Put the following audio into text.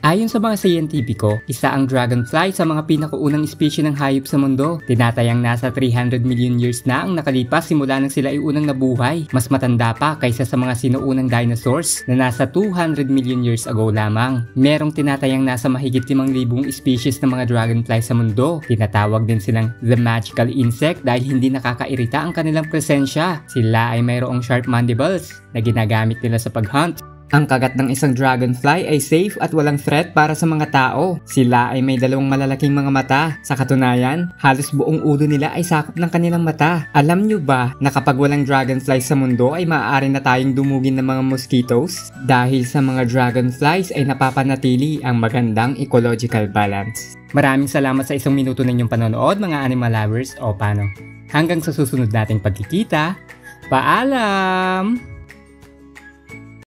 Ayon sa mga siyentipiko, isa ang dragonfly sa mga pinakaunang species ng hayop sa mundo. Tinatayang nasa 300 million years na ang nakalipas simula nang sila ay unang nabuhay. Mas matanda pa kaysa sa mga sinuunang dinosaurs na nasa 200 million years ago lamang. Merong tinatayang nasa mahigit 5,000 species ng mga dragonfly sa mundo. Tinatawag din silang the magical insect dahil hindi nakakairita ang kanilang presensya. Sila ay mayroong sharp mandibles na ginagamit nila sa paghunt ang kagat ng isang dragonfly ay safe at walang threat para sa mga tao. Sila ay may dalawang malalaking mga mata. Sa katunayan, halos buong ulo nila ay sakop ng kanilang mata. Alam nyo ba na kapag walang dragonfly sa mundo ay maaari na tayong dumugin ng mga mosquitoes? Dahil sa mga dragonflies ay napapanatili ang magandang ecological balance. Maraming salamat sa isang minuto ninyong panonood mga animal lovers o paano. Hanggang sa susunod nating pagkikita, paalam!